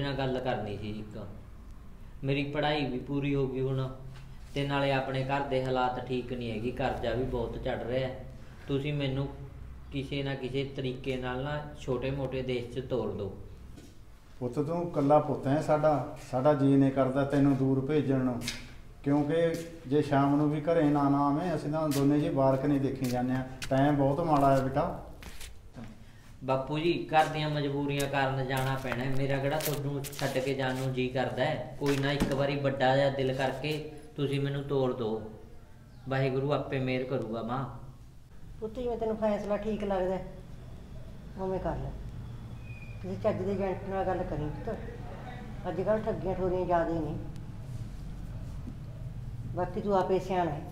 ਤੁਹਾਡੇ ਨਾਲ ਗੱਲ ਕਰਨੀ ਸੀ ਇੱਕ। ਮੇਰੀ ਪੜ੍ਹਾਈ ਵੀ ਪੂਰੀ ਹੋ ਗਈ ਹੁਣ। ਤੇ ਨਾਲੇ ਆਪਣੇ ਘਰ ਦੇ ਹਾਲਾਤ ਠੀਕ ਨਹੀਂ ਹੈਗੀ, ਕਰਜ਼ਾ ਵੀ ਬਹੁਤ ਚੜ ਰਿਹਾ। ਤੁਸੀਂ ਮੈਨੂੰ ਕਿਸੇ ਨਾ ਕਿਸੇ ਤਰੀਕੇ ਨਾਲ ਨਾ ਛੋਟੇ-ਮੋਟੇ ਦੇਸ਼ 'ਚ ਤੋਰ ਦਿਓ। ਪੁੱਤ ਤੂੰ ਕੱਲਾ ਪੁੱਤ ਹੈ ਸਾਡਾ। ਸਾਡਾ ਜੀ ਨੇ ਕਰਦਾ ਤੈਨੂੰ ਦੂਰ ਭੇਜਣ ਨੂੰ। ਕਿਉਂਕਿ ਜੇ ਸ਼ਾਮ ਨੂੰ ਵੀ ਘਰੇ ਨਾ ਨਾ ਆਵੇਂ, ਅਸੀਂ ਤਾਂ ਦੋਨੇ ਜੀ ਬਾਰਕ ਨਹੀਂ ਦੇਖੀ ਜਾਂਦੇ ਆ ਟਾਈਮ ਬਹੁਤ ਮਾੜਾ ਹੈ ਬੇਟਾ। ਬਾਪੂ ਜੀ ਘਰ ਦੀਆਂ ਮਜਬੂਰੀਆਂ ਕਾਰਨ ਜਾਣਾ ਪੈਣਾ ਹੈ। ਮੇਰਾ ਕਿਹੜਾ ਤੁਹਾਨੂੰ ਛੱਡ ਕੇ ਜਾਣ ਨੂੰ ਜੀ ਕਰਦਾ ਹੈ? ਕੋਈ ਨਾ ਇੱਕ ਵਾਰੀ ਵੱਡਾ ਜਿਹਾ ਦਿਲ ਕਰਕੇ ਤੁਸੀਂ ਮੈਨੂੰ ਤੋਰ ਦਿਓ। ਵਾਹਿਗੁਰੂ ਆਪੇ ਮਿਹਰ ਕਰੂਗਾ ਮਾਂ। ਪੁੱਤ ਜਿਵੇਂ ਤੈਨੂੰ ਫੈਸਲਾ ਠੀਕ ਲੱਗਦਾ ਹੈ, ਉਵੇਂ ਕਰ ਲੈ। ਕਿਸੇ ਚੱਜ ਦੇ ਏਜੰਟ ਨਾਲ ਗੱਲ ਕਰੀ ਪੁੱਤ। ਅੱਜ ਕੱਲ੍ਹ ਠੱਗੀਆਂ ਠੋਰੀਆਂ ਜ਼ਿਆਦਾ ਨੇ। ਬਾਕੀ ਤੂੰ ਆਪੇ ਸਿਆਣਾ ਹੈ।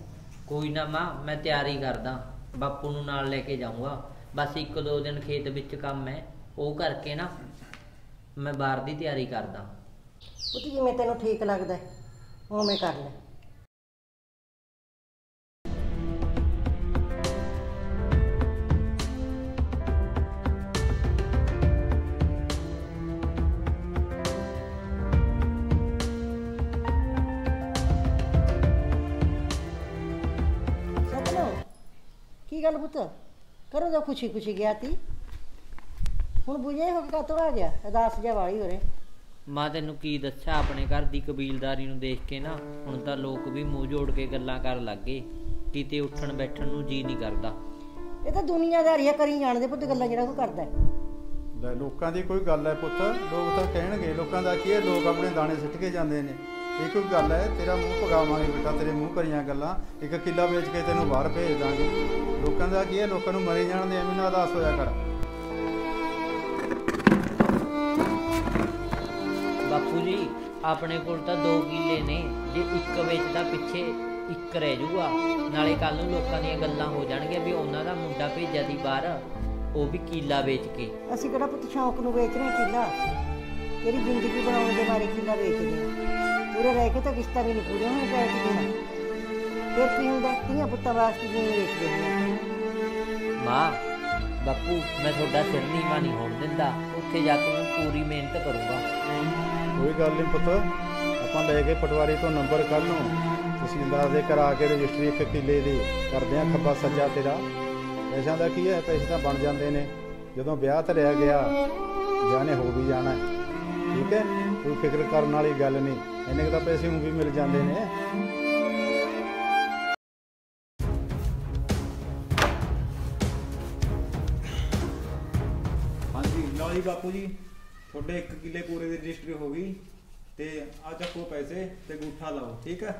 ਕੋਈ ਨਾ ਮਾਂ ਮੈਂ ਤਿਆਰੀ ਕਰਦਾ। ਬਾਪੂ ਨੂੰ ਨਾਲ ਲੈ ਕੇ ਜਾਊਂਗਾ। ਬਸ ਇੱਕ ਦੋ ਦਿਨ ਖੇਤ ਵਿੱਚ ਕੰਮ ਹੈ ਉਹ ਕਰਕੇ ਨਾ ਮੈਂ ਬਾਹਰ ਦੀ ਤਿਆਰੀ ਕਰਦਾ। ਪੁੱਤ ਜਿਵੇਂ ਤੈਨੂੰ ਠੀਕ ਲੱਗਦਾ ਹੈ, ਉਵੇਂ ਕਰ ਲੈ। ਸਤਨਾਮ ਕੀ ਗੱਲ ਪੁੱਤ? ਕਰੋ ਤਾਂ ਖੁਸ਼ੀ ਖੁਸ਼ੀ ਗਿਆ ਤੀ। ਹੁਣ ਬੁਝੇ ਹੋ ਕੇ ਕਾਤੋਂ ਆ ਗਿਆ ਅਦਾਸ ਜਿਹਾ ਵਾਲੀ ਹੋ ਰਿਹਾ ਮਾਂ ਤੈਨੂੰ ਕੀ ਦੱਸਾਂ ਆਪਣੇ ਘਰ ਦੀ ਕਬੀਲਦਾਰੀ ਨੂੰ ਦੇਖ ਕੇ ਨਾ ਹੁਣ ਤਾਂ ਲੋਕ ਵੀ ਮੂੰਹ ਜੋੜ ਕੇ ਗੱਲਾਂ ਕਰਨ ਲੱਗੇ ਕਿਤੇ ਉੱਠਣ ਬੈਠਣ ਨੂੰ ਜੀ ਨਹੀਂ ਕਰਦਾ। ਇਹ ਤਾਂ ਦੁਨੀਆਦਾਰੀਆ ਕਰੀ ਜਾਣਦੇ ਪੁੱਤ ਗੱਲਾਂ ਜਿਹੜਾ ਕੋਈ ਕਰਦਾ ਹੈ। ਲੈ ਲੋਕਾਂ ਦੀ ਕੋਈ ਗੱਲ ਹੈ ਪੁੱਤ। ਲੋਕ ਤਾਂ ਕਹਿਣਗੇ ਲੋਕਾਂ ਦਾ ਕੀ ਹੈ ਲੋਕ ਆਪਣੇ ਦਾਣੇ ਸਿੱਟ ਕੇ ਜਾਂਦੇ ਨੇ। ਇਹ ਕੋਈ ਗੱਲ ਹੈ ਤੇਰਾ ਮੂੰਹ ਪਗਾਵਾਂਗੇ ਬੇਟਾ ਤੇਰੇ ਮੂੰਹ ਕਰੀਆਂ ਗੱਲਾਂ। ਇੱਕ ਕਿੱਲਾ ਵੇਚ ਕੇ ਤੈਨੂੰ ਬਾਹਰ ਭੇਜ ਦਾਂਗੇ। ਲੋਕਾਂ ਦਾ ਕੀ ਹੈ ਲੋਕਾਂ ਨੂੰ ਮਰੀ ਜਾਣ ਦੇ ਐਵੇਂ ਨਾ ਅਦਾਸ ਹੋਇਆ ਕਰ। ਬਾਪੂ ਜੀ ਆਪਣੇ ਕੋਲ ਤਾਂ 2 ਕਿੱਲੇ ਨੇ। ਜੇ ਇੱਕ ਵੇਚਦਾ ਪਿੱਛੇ ਇੱਕ ਰਹਿ ਜਾਊਗਾ ਨਾਲੇ ਕੱਲ ਨੂੰ ਲੋਕਾਂ ਦੀਆਂ ਗੱਲਾਂ ਹੋ ਜਾਣਗੀਆਂ ਵੀ ਉਹਨਾਂ ਦਾ ਮੁੰਡਾ ਭੇਜਿਆ ਸੀ ਬਾਹਰ। ਉਹ ਵੀ ਕੀਲਾ ਵੇਚ ਕੇ। ਅਸੀਂ ਕਿਹੜਾ ਪੁੱਤ ਸ਼ੌਂਕ ਨੂੰ ਵੇਚ ਰਹੇ ਕਿੱਲਾ? ਤੇਰੀ ਜ਼ਿੰਦਗੀ ਬਣਾਉਣ ਦੇ ਮਾਰੇ ਕਿੱਲਾ ਵੇਚਦੇ ਹਾਂ। ਪੂਰੇ ਰਹਿ ਕੇ ਤਾਂ ਕਿਸ਼ਤਾਂ ਵੀ ਨਹੀਂ ਪੂਰੀਆਂ ਹੋਣ ਬੈਠਦੀਆਂ ਫਿਰ ਕੀ ਹੁੰਦਾ ਧੀਆਂ ਪੁੱਤਾਂ ਵਾਸਤੇ ਜਿਵੇਂ ਵੇਚਦੇ ਨੇ ਮਾਂ ਬਾਪੂ ਮੈਂ ਤੁਹਾਡਾ ਸਿਰ ਨਹੀਂ ਹੋਣ ਦਿੰਦਾ। ਉੱਥੇ ਜਾ ਕੇ ਮੈਂ ਪੂਰੀ ਮਿਹਨਤ ਕਰੂੰਗਾ। ਕੋਈ ਗੱਲ ਨਹੀਂ ਪੁੱਤ। ਆਪਾਂ ਲੈ ਕੇ ਪਟਵਾਰੀ ਤੋਂ ਨੰਬਰ ਕੱਢ ਲਓ ਤਹਿਸੀਲਦਾਰ ਦੇ ਕਰਾ ਕੇ ਰਜਿਸਟਰੀ ਇੱਕ ਕਿੱਲੇ ਦੀ ਕਰਦੇ ਆ ਖੱਬਾ ਸੱਜਾ ਤੇਰਾ। ਪੈਸਿਆਂ ਦਾ ਕੀ ਹੈ? ਪੈਸੇ ਤਾਂ ਬਣ ਜਾਂਦੇ ਨੇ। ਜਦੋਂ ਵਿਆਹ ਧਰਿਆ ਗਿਆ ਵਿਆਹ ਨੇ ਹੋ ਵੀ ਜਾਣਾ। ਹੈ। ਠੀਕ ਹੈ? ਕੋਈ ਫਿਕਰ ਕਰਨ ਵਾਲੀ ਗੱਲ ਨਹੀਂ ਇੰਨੇ ਕੁ ਤਾਂ ਪੈਸੇ ਉਹ ਵੀ ਮਿਲ ਜਾਂਦੇ ਨੇ। ਹਾਂਜੀ, ਲਓ ਜੀ ਬਾਪੂ ਜੀ, ਤੁਹਾਡੇ 1 ਕਿੱਲੇ ਪੂਰੇ ਦੀ ਰਜਿਸਟਰੀ ਹੋ ਗਈ ਤੇ ਆ ਚੱਕੋ ਪੈਸੇ ਤੇ ਅੰਗੂਠਾ ਲਾਓ, ਠੀਕ ਹੈ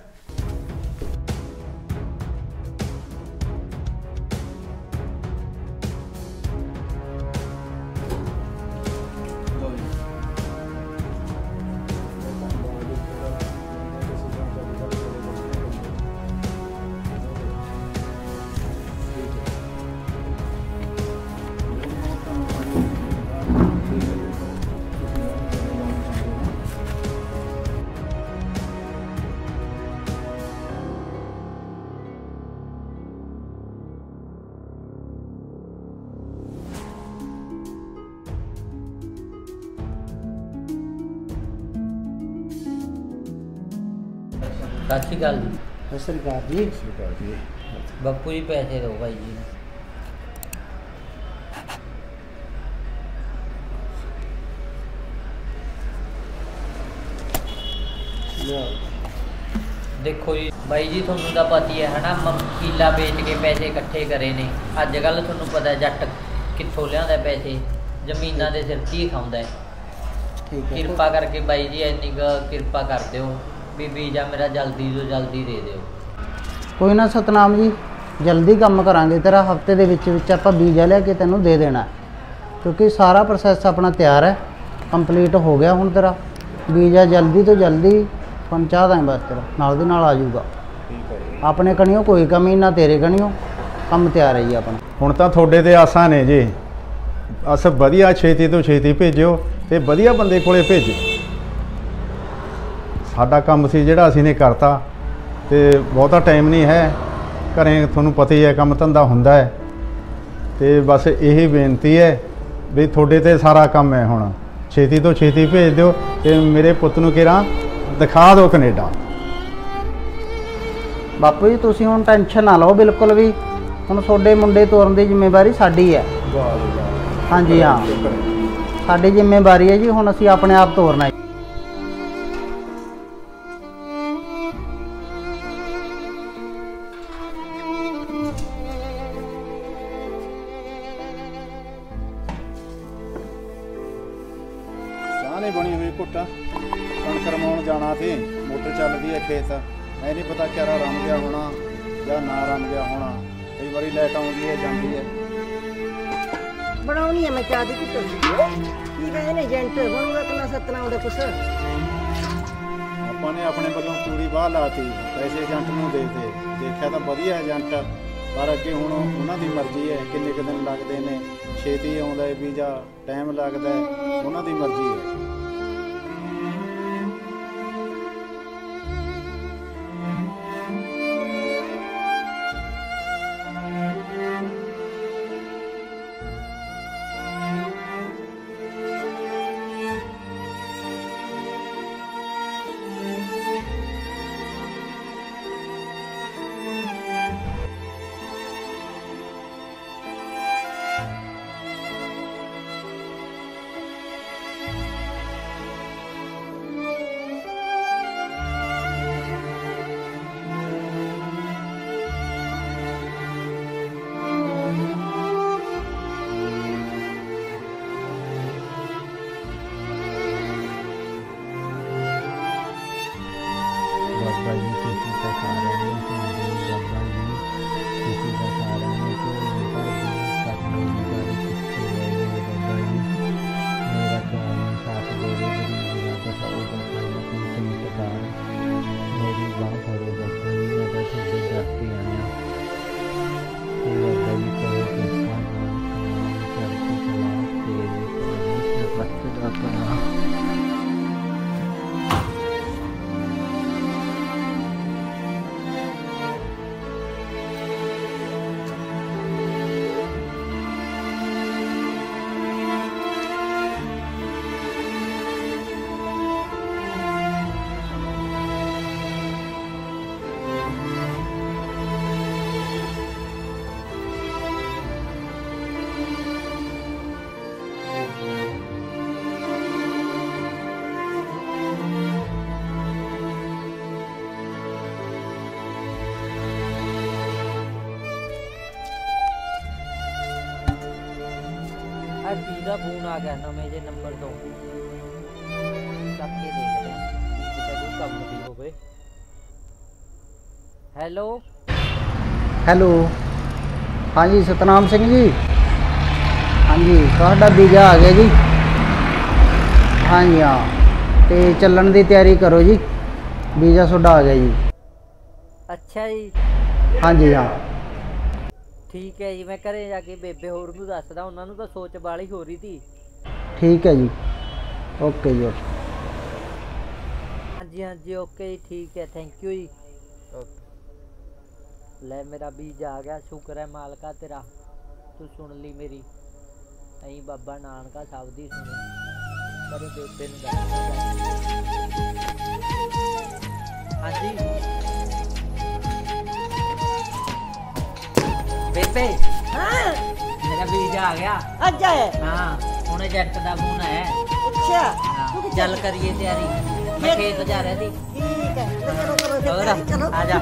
ਸਤਿ ਸ਼੍ਰੀ ਅਕਾਲ ਜੀ। ਸਤਿ ਸ੍ਰੀ ਅਕਾਲ ਜੀ। ਸਰਕਾਰ ਜੀ। ਬਾਪੂ ਜੀ ਪੈਸੇ ਦਿਓ ਭਾਈ ਜੀ। ਦੇਖੋ ਜੀ ਬਾਈ ਜੀ ਤੁਹਾਨੂੰ ਤਾਂ ਪਤਾ ਹੀ ਹੈ ਹਨਾ ਮ- ਕੀਲਾ ਵੇਚ ਕੇ ਪੈਸੇ ਇਕੱਠੇ ਕਰੇ ਨੇ। ਅੱਜ ਕੱਲ ਤੁਹਾਨੂੰ ਪਤਾ ਜੱਟ ਕਿੱਥੋਂ ਲਿਆਉਂਦਾ ਪੈਸੇ ਜ਼ਮੀਨਾਂ ਦੇ ਸਿਰ ਹੀ ਖਾਉਂਦਾ ਹੈ। ਠੀਕ ਹੈ। ਕਿਰਪਾ ਕਰਕੇ ਬਾਈ ਜੀ ਇੰਨੀ ਕੁ ਕਿਰਪਾ ਕਰ ਦਿਓ। ਵੀ ਵੀਜ਼ਾ ਮੇਰਾ ਜਲਦੀ ਤੋਂ ਜਲਦੀ ਦੇ ਦਿਓ। ਕੋਈ ਨਾ ਸਤਨਾਮ ਜੀ ਜਲਦੀ ਕੰਮ ਕਰਾਂਗੇ ਤੇਰਾ ਹਫ਼ਤੇ ਦੇ ਵਿੱਚ ਵਿੱਚ ਆਪਾਂ ਵੀਜ਼ਾ ਲਿਆ ਕੇ ਤੈਨੂੰ ਦੇ ਦੇਣਾ। ਕਿਉਂਕਿ ਸਾਰਾ ਪ੍ਰੋਸੈਸ ਆਪਣਾ ਤਿਆਰ ਹੈ ਕੰਪਲੀਟ ਹੋ ਗਿਆ ਹੁਣ ਤੇਰਾ। ਵੀਜ਼ਾ ਜਲਦੀ ਤੋਂ ਜਲਦੀ ਪਹੁੰਚਾ ਦਾਂ ਬਸ ਤੇਰਾ ਨਾਲ ਦੀ ਨਾਲ ਆ ਜਾਊਗਾ। ਠੀਕ ਹੈ ਜੀ। ਆਪਣੇ ਕਣੀਓ ਕੋਈ ਕਮੀ ਨਾ ਤੇਰੇ ਕਣੀਓ ਕੰਮ ਤਿਆਰ ਹੈ ਜੀ ਆਪਣਾ। ਹੁਣ ਤਾਂ ਤੁਹਾਡੇ ਤੇ ਆਸਾਂ ਨੇ ਜੀ। ਅਸ ਵਧੀਆ ਛੇਤੀ ਤੋਂ ਛੇਤੀ ਭੇਜਿਓ ਤੇ ਵਧੀਆ ਬੰਦੇ ਕੋਲੇ ਭੇਜੋ ਸਾਡਾ ਕੰਮ ਸੀ ਜਿਹੜਾ ਅਸੀਂ ਨੇ ਕਰਤਾ ਤੇ ਬਹੁਤਾ ਟਾਈਮ ਨਹੀਂ ਹੈ। ਘਰੇ ਤੁਹਾਨੂੰ ਪਤਾ ਹੀ ਹੈ ਕੰਮ ਧੰਦਾ ਹੁੰਦਾ ਹੈ। ਤੇ ਬਸ ਇਹੀ ਬੇਨਤੀ ਹੈ ਵੀ ਤੁਹਾਡੇ ਤੇ ਸਾਰਾ ਕੰਮ ਹੈ ਹੁਣ। ਛੇਤੀ ਤੋਂ ਛੇਤੀ ਭੇਜ ਦਿਓ ਤੇ ਮੇਰੇ ਪੁੱਤ ਨੂੰ ਕਿਹੜਾ ਦਿਖਾ ਦਿਓ ਕੈਨੇਡਾ। ਬਾਪੂ ਜੀ ਤੁਸੀਂ ਹੁਣ ਟੈਨਸ਼ਨ ਨਾ ਲਓ ਬਿਲਕੁਲ ਵੀ। ਹੁਣ ਤੁਹਾਡੇ ਮੁੰਡੇ ਤੋਰਨ ਦੀ ਜ਼ਿੰਮੇਵਾਰੀ ਸਾਡੀ ਹੈ। ਹਾਂਜੀ ਹਾਂ। ਸਾਡੀ ਜ਼ਿੰਮੇਵਾਰੀ ਹੈ ਜੀ ਹੁਣ ਅਸੀਂ ਆਪਣੇ ਆਪ ਤੋਰਨਾ ਹੈ। ਲੱਗਦਾ ਉਹਨਾਂ ਦੀ ਮਰਜ਼ੀ ਤੁਸੀਂ ਆ ਕੀ ਦਾ ਫੋਨ ਆ ਗਿਆ ਨਵੇਂ ਜੇ ਨੰਬਰ ਤੋਂ। ਚੱਕ ਕੇ ਦੇਖਦੇ ਹਾਂ ਕਿਤੇ ਕੋਈ ਕੰਮ ਦੀ ਹੋਵੇ। ਹੈਲੋ? ਹੈਲੋ। ਹਾਂਜੀ ਸਤਨਾਮ ਸਿੰਘ ਜੀ। ਹਾਂਜੀ ਤੁਹਾਡਾ ਵੀਜ਼ਾ ਆ ਗਿਆ ਜੀ। ਹਾਂਜੀ ਹਾਂ। ਤੇ ਚੱਲਣ ਦੀ ਤਿਆਰੀ ਕਰੋ ਜੀ। ਵੀਜ਼ਾ ਤੁਹਾਡਾ ਆ ਗਿਆ ਜੀ। ਅੱਛਾ ਜੀ। ਹਾਂਜੀ ਹਾਂ। ਠੀਕ ਹੈ ਜੀ ਮੈਂ ਘਰੇ ਜਾ ਕੇ ਬੇਬੇ ਹੋਰ ਨੂੰ ਦੱਸਦਾ ਉਹਨਾਂ ਨੂੰ ਤਾਂ ਸੋਚ ਵਾਲੀ ਹੋ ਰਹੀ ਸੀ। ਠੀਕ ਹੈ ਜੀ। ਓਕੇ ਜੀ ਓਕੇ। ਹਾਂਜੀ ਹਾਂਜੀ ਓਕੇ ਜੀ ਠੀਕ ਹੈ ਥੈਂਕ ਯੂ ਜੀ। ਲੈ ਮੇਰਾ ਬੀਜ ਆ ਗਿਆ ਸ਼ੁਕਰ ਹੈ ਮਾਲਕਾ ਤੇਰਾ। ਤੂੰ ਸੁਣ ਲਈ ਮੇਰੀ। ਅਹੀਂ ਬਾਬਾ ਨਾਨਕਾ ਸਭ ਦੀ ਸੁਣੀ ਪਰ ਬੇਬੇ ਨੂੰ ਦੱਸ ਹਾਂਜੀ। ਬੇਬੇ। ਹਾਂ? ਮੇਰਾ ਵੀਜ਼ਾ ਆ ਗਿਆ। ਅੱਜ ਆਇਆ? ਹਾਂ ਹੁਣ ਏਜੰਟ ਦਾ ਫੋਨ ਆਇਆ। ਹੈ। ਅੱਛਾ ਹਾਂ, ਚੱਲ ਕਰੀਏ ਤਿਆਰੀ। ਮੈਂ ਖੇਤ ਜਾ ਰਿਹਾ ਸੀ। ਠੀਕ ਹੈ। ਚਲੋ ਕਰੋ ਫਿਰ ਹੋਰ ਤਿਆਰੀ, ਚਲੋ। ਆ ਜਾ।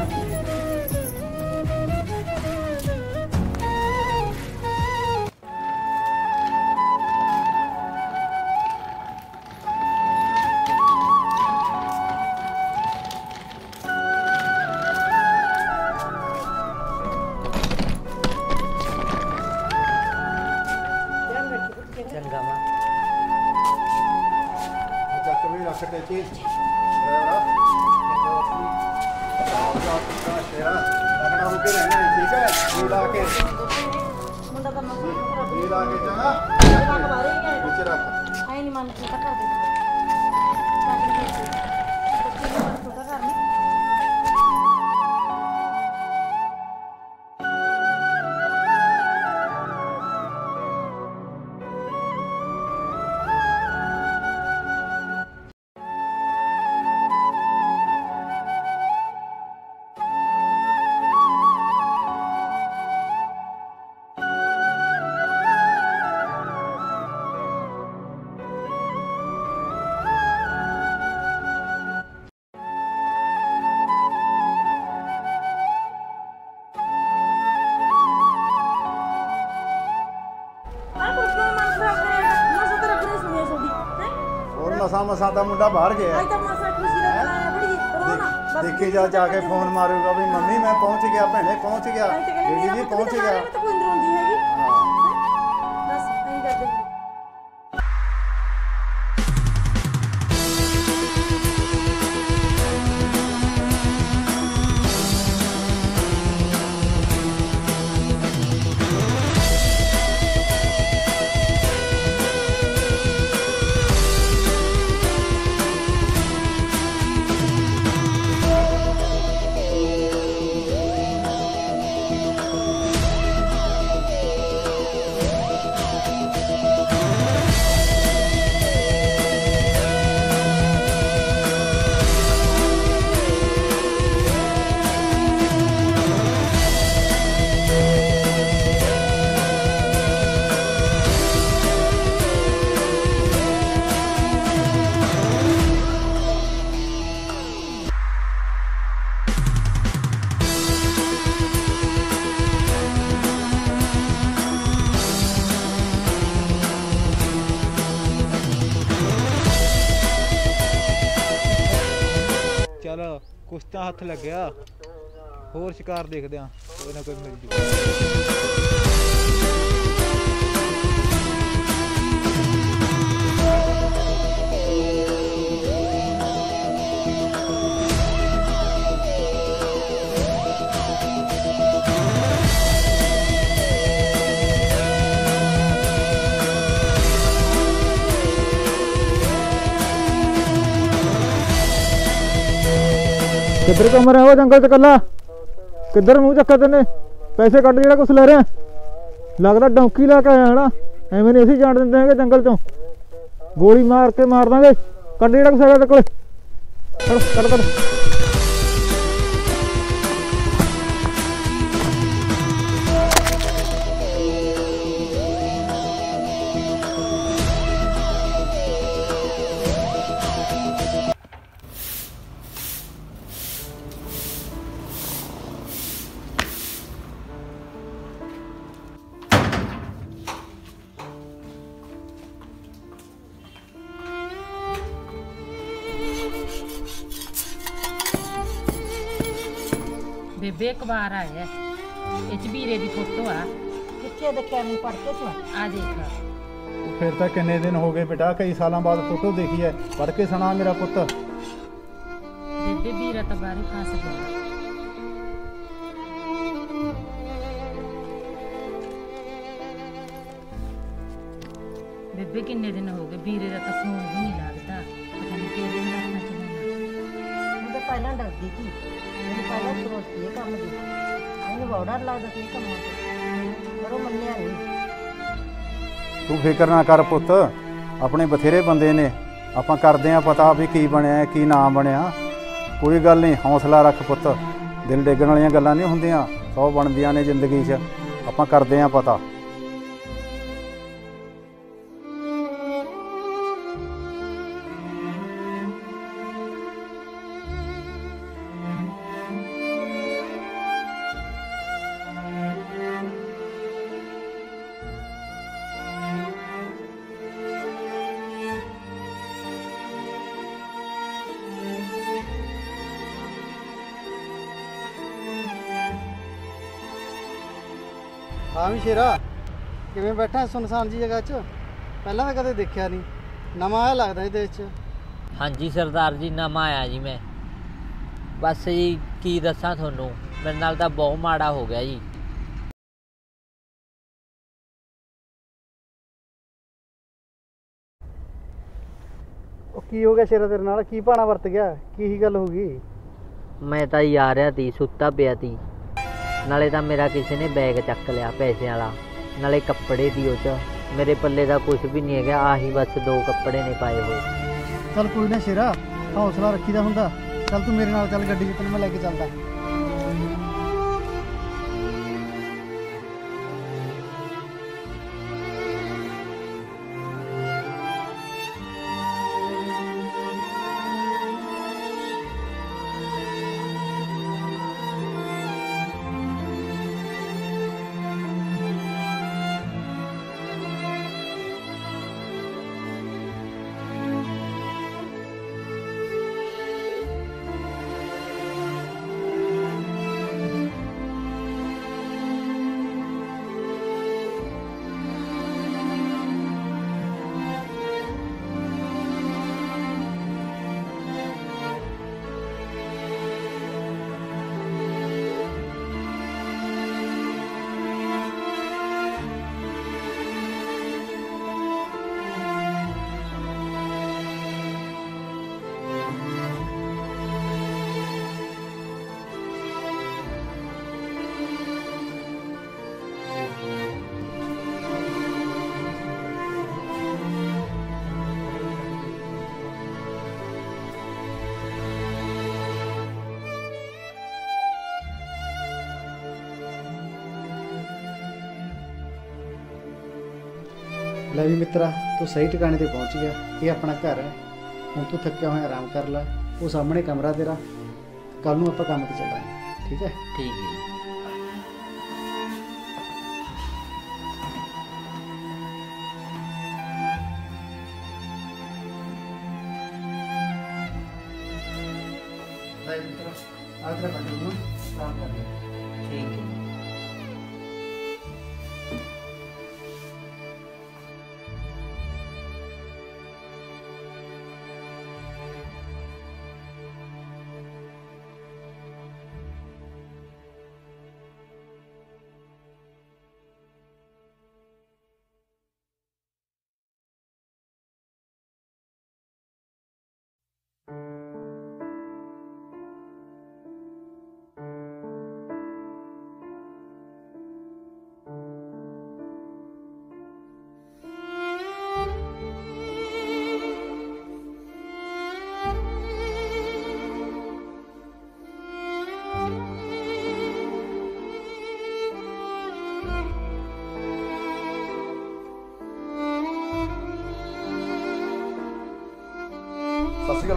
ਮਸਾ ਦਾ ਮੁੰਡਾ ਬਾਹਰ ਗਿਆ। ਅੱਜ ਤਾਂ ਮਸਾ ਖੁਸ਼ੀ ਦਾ ਬੜੀ ਰੋਣਾ ਦੇਖ- ਦੇਖੀ ਜਾ ਜਾ ਕੇ ਫੋਨ ਮਾਰੂਗਾ ਵੀ ਮੰਮੀ ਮੈਂ ਪਹੁੰਚ ਗਿਆ ਭੈਣੇ ਪਹੁੰਚ ਗਿਆ। ਪੁੱਤ ਪਹੁੰਚ ਗਿਆ। ਮੈਂ ਤਾਂ ਕੋਈ ਅੰਦਰ ਹੁੰਦੀ ਹੈਗੀ। ਤਾਂ ਹੱਥ ਲੱਗਿਆ। ਹੋਰ ਸ਼ਿਕਾਰ ਦੇਖਦੇ ਆ ਕੋਈ ਨਾ ਕੋਈ ਮਿਲ ਜੂ ਕਿੱਧਰ ਕਮਰ ਰਿਹਾ ਉਹ ਜੰਗਲ ਚ ਕੱਲਾ? ਕਿੱਧਰ ਮੂੰਹ ਚੱਕਾ ਤੈਨੇ? ਪੈਸੇ ਕੱਢ ਜਿਹੜਾ ਕੁਛ ਲੈ ਰਿਹਾ। ਲੱਗਦਾ ਡੌਂਕੀ ਲਾ ਕੇ ਆਇਆ ਹਨਾ। ਐਵੇਂ ਨਹੀਂ ਅਸੀਂ ਜਾਣ ਦਿੰਦੇ ਹੈਗੇ ਜੰਗਲ ਚੋਂ। ਗੋਲੀ ਮਾਰ ਕੇ ਮਾਰ ਦਾਂਗੇ। ਕੱਢ ਜਿਹੜਾ ਕੁਛ ਹੈਗਾ ਤੇਰੇ ਕੋਲੇ। ਕੱਢ ਕੱਢ। ਅਖਬਾਰ ਆਇਆ ਇਹ ਚ ਵੀਰੇ ਦੀ ਫੋਟੋ ਆ। ਕਿੱਥੇ ਦੇਖਿਆ ਨਹੀਂ ਪੜ ਕੇ ਸੁਣ ਆ ਦੇਖ ਫਿਰ ਤਾਂ ਕਿੰਨੇ ਦਿਨ ਹੋ ਗਏ ਬੇਟਾ ਕਈ ਸਾਲਾਂ ਬਾਅਦ ਫੋਟੋ ਦੇਖੀ ਹੈ। ਪੜ ਕੇ ਸੁਣਾ ਮੇਰਾ ਪੁੱਤ। ਬੇਬੇ ਵੀਰਾ ਤਾਂ ਬਾਹਰ ਫਸ ਗਿਆ। ਬੇਬੇ ਕਿੰਨੇ ਦਿਨ ਹੋ ਗਏ ਵੀਰੇ ਦਾ ਤਾਂ ਫੋਨ ਵੀ ਨਹੀਂ ਲੱਗਦਾ ਪਹਿਲਾਂ ਡਰਦੀ ਸੀ। ਮੈਨੂੰ ਪਹਿਲਾਂ ਸੋਚਦੀ ਇਹ ਕੰਮ ਦੀ। ਮੈਨੂੰ ਬਹੁਤ ਡਰ ਲੱਗਦਾ ਸੀ ਇਹ ਕੰਮ ਤੋਂ। ਪਰ ਉਹ ਮੰਨਿਆ ਨਹੀਂ ਤੂੰ ਫਿਕਰ ਨਾ ਕਰ ਪੁੱਤ। ਆਪਣੇ ਬਥੇਰੇ ਬੰਦੇ ਨੇ। ਆਪਾਂ ਕਰਦੇ ਆ ਪਤਾ ਵੀ ਕੀ ਬਣਿਆ ਕੀ ਨਾ ਬਣਿਆ। ਕੋਈ ਗੱਲ ਨਹੀਂ, ਹੌਸਲਾ ਰੱਖ ਪੁੱਤ। ਦਿਲ ਡੇਗਣ ਵਾਲੀਆਂ ਗੱਲਾਂ ਨਹੀਂ ਹੁੰਦੀਆਂ। ਸੌ ਬਣਦੀਆਂ ਨੇ ਜ਼ਿੰਦਗੀ 'ਚ। ਆਪਾਂ ਕਰਦੇ ਆਂ ਪਤਾ। ਹਾਂ ਵੀ ਸ਼ੇਰਾ ਕਿਵੇਂ ਬੈਠਾ ਸੁਨਸਾਨ ਜੀ ਜਗ੍ਹਾ 'ਚ? ਪਹਿਲਾਂ ਤਾਂ ਕਦੇ ਦੇਖਿਆ ਨਹੀਂ। ਨਵਾਂ ਆਇਆ ਲੱਗਦਾ ਇਹ ਦੇਸ਼ 'ਚ ਹਾਂਜੀ ਸਰਦਾਰ ਜੀ ਨਵਾਂ ਆਇਆ ਜੀ ਮੈਂ। ਬਸ ਜੀ ਕੀ ਦੱਸਾਂ ਤੁਹਾਨੂੰ? ਮੇਰੇ ਨਾਲ ਤਾਂ ਬਹੁਤ ਮਾੜਾ ਹੋ ਗਿਆ ਜੀ। ਉਹ ਕੀ ਹੋ ਗਿਆ ਸ਼ੇਰਾ ਤੇਰੇ ਨਾਲ? ਕੀ ਭਾਣਾ ਵਰਤ ਗਿਆ? ਕੀ ਹੀ ਗੱਲ ਹੋ ਗਈ? ਮੈਂ ਤਾਂ ਆ ਰਿਹਾ ਤੀ ਸੁੱਤਾ ਪਿਆ ਤੀ। ਨਾਲੇ ਤਾਂ ਮੇਰਾ ਕਿਸੇ ਨੇ ਬੈਗ ਚੱਕ ਲਿਆ ਪੈਸਿਆਂ ਵਾਲਾ। ਨਾਲੇ ਕੱਪੜੇ ਦੀ ਉਹ ਚ। ਮੇਰੇ ਪੱਲੇ ਦਾ ਕੁਝ ਵੀ ਨਹੀਂ ਹੈਗਾ, ਆਹੀ ਬਸ ਦੋ ਕੱਪੜੇ ਨੇ ਪਾਏ ਹੋਏ। ਚੱਲ ਕੋਈ ਨਾ ਸ਼ੇਰਾ, ਹੌਸਲਾ ਰੱਖੀਦਾ ਹੁੰਦਾ। ਚੱਲ ਤੂੰ ਮੇਰੇ ਨਾਲ ਚੱਲ, ਗੱਡੀ 'ਚ ਤੈਨੂੰ ਮੈਂ ਲੈ ਕੇ ਚੱਲਦਾ। ਲੈ ਵੀ ਮਿੱਤਰਾ, ਤੂੰ ਸਹੀ ਟਿਕਾਣੇ ਤੇ ਪਹੁੰਚ ਗਿਆ। ਇਹ ਆਪਣਾ ਘਰ ਹੈ। ਹੁਣ ਤੂੰ ਥੱਕਿਆ ਹੋਇਆ ਆਰਾਮ ਕਰ ਲੈ। ਉਹ ਸਾਹਮਣੇ ਕਮਰਾ ਤੇਰਾ। ਕੱਲ ਨੂੰ ਆਪਾਂ ਕੰਮ ਤੇ ਚੱਲਾਂਗੇ। ਠੀਕ ਹੈ? ਠੀਕ ਹੈ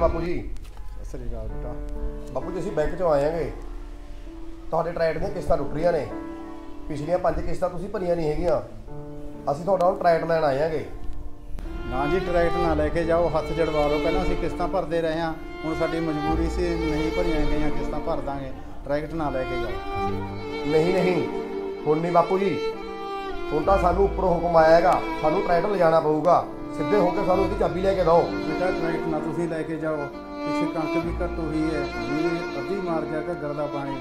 ਬਾਪੂ ਜੀ। ਸਤਿ ਸ੍ਰੀ ਅਕਾਲ ਬੇਟਾ। ਬਾਪੂ ਜੀ ਅਸੀਂ ਬੈਂਕ 'ਚੋਂ ਆਏ ਆਂਗੇ ਤੁਹਾਡੇ ਟਰੈਟ ਦੀਆਂ ਕਿਸ਼ਤਾਂ ਟੁੱਟ ਰਹੀਆਂ ਨੇ। ਪਿਛਲੀਆਂ ਪੰਜ ਕਿਸ਼ਤਾਂ ਤੁਸੀਂ ਭਰੀਆਂ ਨਹੀਂ ਹੈਗੀਆਂ। ਅਸੀਂ ਤੁਹਾਡਾ ਹੁਣ ਟਰੈਟ ਲੈਣ ਆਏ ਆਂਗੇ ਨਾ ਜੀ ਟਰੈਕਟ ਨਾ ਲੈ ਕੇ ਜਾਓ। ਹੱਥ ਜੜਵਾ ਲਓ। ਪਹਿਲਾਂ ਅਸੀਂ ਕਿਸ਼ਤਾਂ ਭਰਦੇ ਰਹੇ ਹਾਂ। ਹੁਣ ਸਾਡੀ ਮਜਬੂਰੀ ਸੀ ਨਹੀਂ ਭਰੀਆਂ ਗਈਆਂ ਕਿਸ਼ਤਾਂ ਭਰ ਦਾਂਗੇ। ਟਰੈਕਟ ਨਾ ਲੈ ਕੇ ਜਾਓ। ਨਹੀਂ ਨਹੀਂ। ਹੁਣ ਨਹੀਂ ਬਾਪੂ ਜੀ। ਹੁਣ ਤਾਂ ਸਾਨੂੰ ਉੱਪਰੋਂ ਹੁਕਮ ਆਇਆ ਹੈਗਾ। ਸਾਨੂੰ ਟਰੈਟ ਲਿਜਾਣਾ ਪਊਗਾ। ਸਿੱਧੇ ਹੋ ਕੇ ਸਾਨੂੰ ਇਹਦੀ ਚਾਬੀ ਲੈ ਕੇ ਦਿਓ। ਬੇਟਾ ਟਰੈਕਟ ਨਾ ਤੁਸੀਂ ਲੈ ਕੇ ਜਾਓ ਪਿੱਛੇ ਕਣਕ ਵੀ ਘੱਟ ਹੋਈ ਹੈ ਜੀ ਅੱਧੀ ਮਾਰ ਜਾ ਘੱਗਰ ਦਾ ਪਾਣੀ।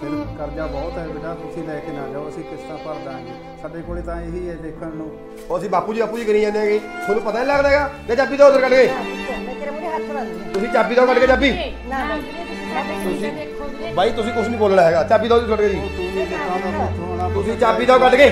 ਸਿਰ ਕਰਜ਼ਾ ਬਹੁਤ ਹੈ ਬੇਟਾ ਤੁਸੀਂ ਲੈ ਕੇ ਨਾ ਜਾਓ ਅਸੀਂ ਕਿਸ਼ਤਾਂ ਭਰ ਦਾਂਗੇ। ਸਾਡੇ ਕੋਲੇ ਤਾਂ ਇਹੀ ਹੈ ਦੇਖਣ ਨੂੰ। ਉਹ ਅਸੀਂ ਬਾਪੂ ਜੀ ਬਾਪੂ ਜੀ ਕਰੀ ਜਾਂਦੇ ਹੈਗੇ। ਤੁਹਾਨੂੰ ਪਤਾ ਨਹੀਂ ਲੱਗਦਾ ਹੈਗਾ ਲੈ ਚਾਬੀ ਦਿਓ ਉਧਰ ਕੱਢ ਕੇ ਲਾਉਂਦੀ ਤੁਸੀਂ ਚਾਬੀ ਦਿਓ ਕੱਢ ਕੇ ਚਾਬੀ? ਤੁਸੀਂ ਬਾਈ ਤੁਸੀਂ ਕੁਝ ਨਹੀਂ ਬੋਲਣਾ ਹੈਗਾ। ਚਾਬੀ ਕੱਢ ਕੇ ਤੂੰ ਦਾ ਪੁੱਤ ਹੋਣਾ ਤੁਸੀਂ ਚਾਬੀ ਦਿਓ ਕੱਢ ਕੇ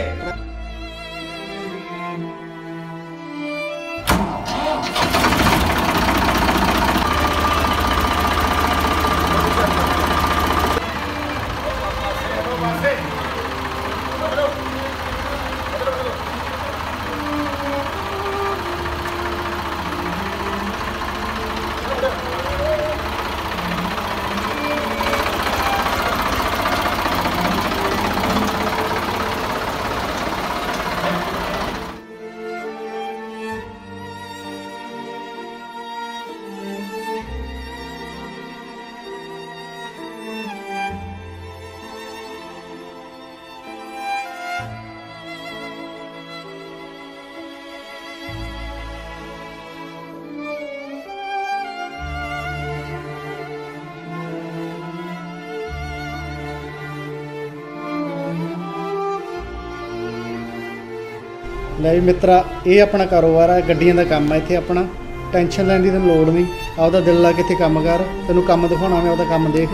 ਲੈ ਵੀ ਮਿੱਤਰਾ ਇਹ ਆਪਣਾ ਕਾਰੋਬਾਰ ਹੈ ਗੱਡੀਆਂ ਦਾ ਕੰਮ ਹੈ ਇੱਥੇ ਆਪਣਾ। ਟੈਨਸ਼ਨ ਲੈਣ ਦੀ ਤੈਨੂੰ ਲੋੜ ਨਹੀਂ। ਆਪਦਾ ਦਿਲ ਲਾ ਕੇ ਇੱਥੇ ਕੰਮ ਕਰ। ਤੈਨੂੰ ਕੰਮ ਦਿਖਾਉਣਾ ਮੈਂ ਆਪਦਾ ਕੰਮ ਦੇਖ।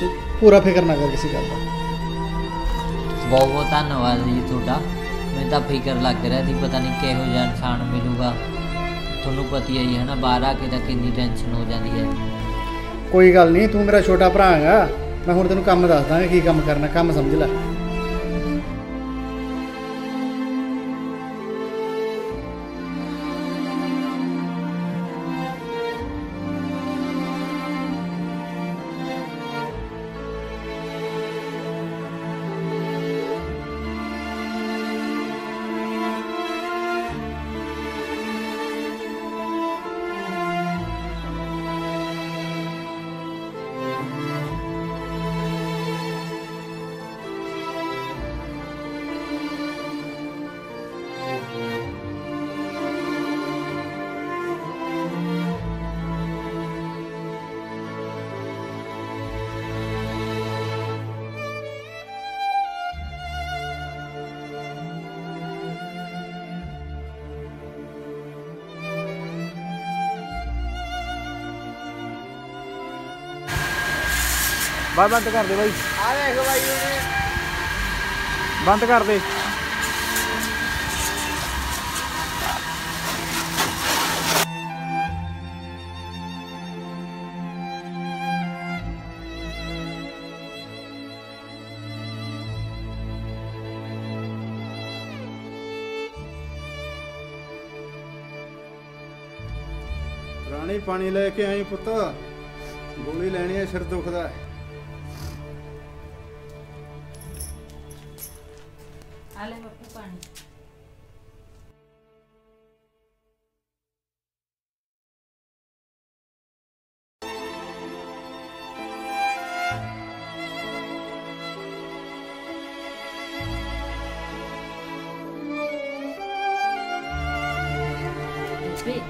ਤੇ ਪੂਰਾ ਫਿਕਰ ਨਾ ਕਰ ਕਿਸੇ ਗੱਲ ਦਾ। ਬਹੁਤ ਬਹੁਤ ਧੰਨਵਾਦ ਜੀ ਤੁਹਾਡਾ। ਮੈਨੂੰ ਤਾਂ ਫਿਕਰ ਲੱਗ ਰਿਹਾ ਸੀ ਪਤਾ ਨਹੀਂ ਕਿਹੋ ਜਿਹਾ ਇਨਸਾਨ ਮਿਲੂਗਾ। ਤੁਹਾਨੂੰ ਪਤੀ ਹੈ ਜੀ ਹੈ ਨਾ ਬਾਹਰ ਆ ਕੇ ਤਾਂ ਕਿੰਨੀ ਟੈਨਸ਼ਨ ਹੋ ਜਾਂਦੀ ਹੈ। ਕੋਈ ਗੱਲ ਨਹੀਂ ਤੂੰ ਮੇਰਾ ਛੋਟਾ ਭਰਾ ਹੈਗਾ। ਮੈਂ ਹੁਣ ਤੈਨੂੰ ਕੰਮ ਦੱਸ ਦਾਂਗਾ ਕੀ ਕੰਮ ਕਰਨਾ ਕੰਮ ਸਮਝ ਲੈ। ਬਾਈ ਬੰਦ ਕਰ ਦੇ ਬਾਈ। ਆ ਦੇਖ ਬਾਈ ਉਹਨੇ। ਬੰਦ ਕਰ ਦੇ। ਰਾਣੀ ਪਾਣੀ ਲੈ ਕੇ ਆਈ ਪੁੱਤ। ਗੋਲੀ ਲੈਣੀ ਹੈ ਸਿਰ ਦੁਖਦਾ ਹੈ। ਲੈ ਬਾਪੂ ਪਾਣੀ ਬੇਬੇ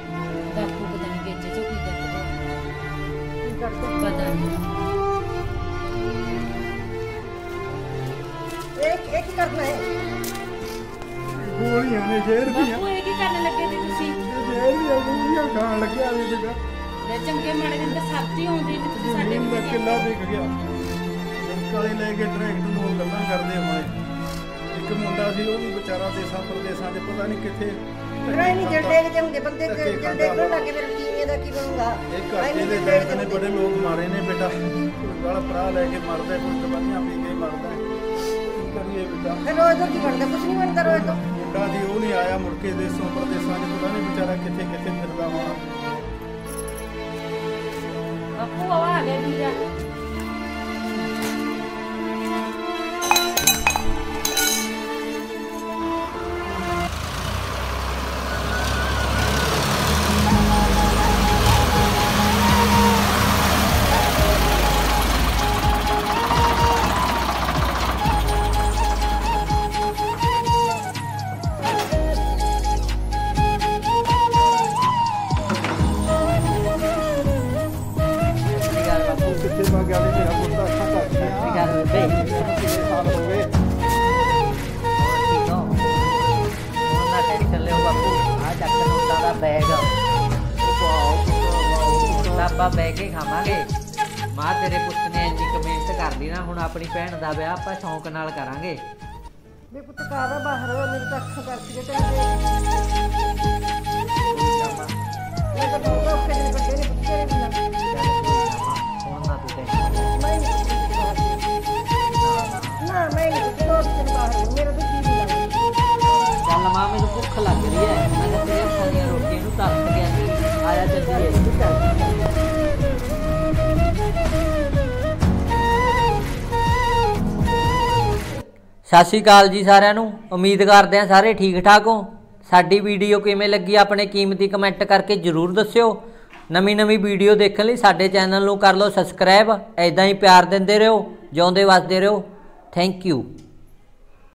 ਬਾਪੂ ਪਤਾ ਨਹੀਂ ਕਿੱਥੇ ਚੋਂ ਕੀ ਕਰਦਾ ਕੀ ਕਰਦੇ ਪਤਾ ਨਹੀਂ ਇਹ ਇਹ ਕੀ ਕਰਨਾ ਹੈ ਗੋਲੀਆਂ ਨੇ ਜ਼ਹਿਰ ਦੀਆਂ। ਬਾਪੂ ਇਹ ਕੀ ਕਰਨ ਲੱਗੇ ਤੇ ਤੁਸੀਂ? ਜ਼ਹਿਰ ਦੀਆਂ ਗੋਲੀਆਂ ਖਾਣ ਲੱਗਿਆ ਵੀ ਬੇਟਾ ਲੈ ਚੰਗੇ ਮਾੜੇ ਦਿਨ ਤਾਂ ਸਰਦੀ ਆਉਂਦੀ ਤੇ ਤੁਸੀਂ ਸਾਡੇ ਦਾ ਕਿੱਲਾ ਵਿਕ ਗਿਆ। ਕਾਲੇ ਲੈ ਕੇ ਟਰੈਕਟਰ ਨੂੰ ਗੱਲਾਂ ਕਰਦੇ ਹੋਏ ਇੱਕ ਮੁੰਡਾ ਸੀ ਉਹ ਵੀ ਵਿਚਾਰਾ ਦੇਸਾਂ ਪ੍ਰਦੇਸਾਂ 'ਚ ਪਤਾ ਨਹੀਂ ਕਿੱਥੇ ਰਾਈ ਨਹੀਂ ਜੰਡੇ ਕਿਤੇ ਹੁੰਦੇ ਬੰਦੇ ਖਾਂਦਾ। ਕੋਲ ਲੱਗੇ ਫਿਰ ਕੀਵੇਂ ਦਾ ਕੀ ਬਣੂਗਾ? ਘਾਟੇ ਨਹੀਂ ਦੇ ਦਰਦ ਨੇ ਬੜੇ ਲੋਕ ਮਾਰੇ ਨੇ ਬੇਟਾ। ਗਲ ਭਰਾ ਲੈ ਕੇ ਮਰਦਾ ਕੋਈ ਦਵਾਈਆਂ ਪੀ ਕੇ ਮਰਦਾ ਕੀ ਕਰੀਏ ਬੇਟਾ? ਫਿਰ ਰੋਜ਼ ਦਾ ਕੀ ਬਣਦਾ? ਕੁਝ ਨਹੀਂ ਬਣਦਾ ਰੋਜ਼ ਤੋਂ। ਮੁੰਡਾ ਦੀ ਉਹ ਨਹੀਂ ਆਇਆ ਮੁੜ ਕੇ ਦੇਸੋਂ ਪ੍ਰਦੇਸਾਂ 'ਚ, ਪਤਾ ਨਹੀਂ ਵਿਚਾਰਾ ਕਿੱਥੇ ਕਿੱਥੇ ਫਿਰਦਾ ਹੋਣਾ ਬਾਪੂ ਆ ਗਿਆ ਵੀਰਾ ਆਪਣੀ ਭੈਣ ਦਾ ਵਿਆਹ ਆਪਾਂ ਸ਼ੌਂਕ ਨਾਲ ਕਰਾਂਗੇ। ਵੀ ਪੁੱਤ ਕਾਹਦਾ ਬਾਹਰ ਹੋਇਆ ਮੇਰੀ ਤਾਂ ਅੱਖਾਂ ਕਰਦੀ ਤੇ ਇਹ ਤਾਂ ਬਹੁਤ ਔਖੇ ਨੇ ਨਾ ਮਾਂ, ਤੂੰ ਟੈਨਸ਼ਨ ਮੈਂ ਨਾ ਮੈਂ ਬਾਹਰ ਮੇਰਾ ਤਾਂ ਜੀ ਨਹੀਂ ਚੱਲ ਮਾਂ ਮੈਨੂੰ ਭੁੱਖ ਲੱਗ ਰਹੀ ਹੈ। ਮੈਂ ਤੇਰੇ ਦੀਆਂ ਰੋਟੀਆਂ ਨੂੰ ਤਰਸ ਗਿਆ ਸੀ। ਆਇਆ ਚੱਲੀਏ ਸਤਿ ਸ਼੍ਰੀ ਅਕਾਲ ਜੀ ਸਾਰਿਆਂ ਨੂੰ। ਉਮੀਦ ਕਰਦੇ ਹਾਂ ਸਾਰੇ ਠੀਕ ਠਾਕ ਹੋ। ਸਾਡੀ ਵੀਡੀਓ ਕਿਵੇਂ ਲੱਗੀ ਆਪਣੇ ਕੀਮਤੀ ਕਮੈਂਟ ਕਰਕੇ ਜਰੂਰ ਦੱਸਿਓ। ਨਵੀਂ ਨਵੀਂ ਵੀਡੀਓ ਦੇਖਣ ਲਈ ਸਾਡੇ ਚੈਨਲ ਨੂੰ ਕਰ ਲਓ ਸਬਸਕ੍ਰਾਈਬ। ਐਦਾਂ ਹੀ ਪਿਆਰ ਦਿੰਦੇ ਰਹੋ, ਜਿਉਂਦੇ ਵਸਦੇ ਰਹੋ। Thank you.